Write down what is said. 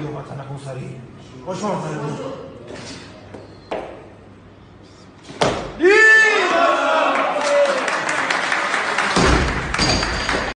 Io faccio una cosa lì. Poi sono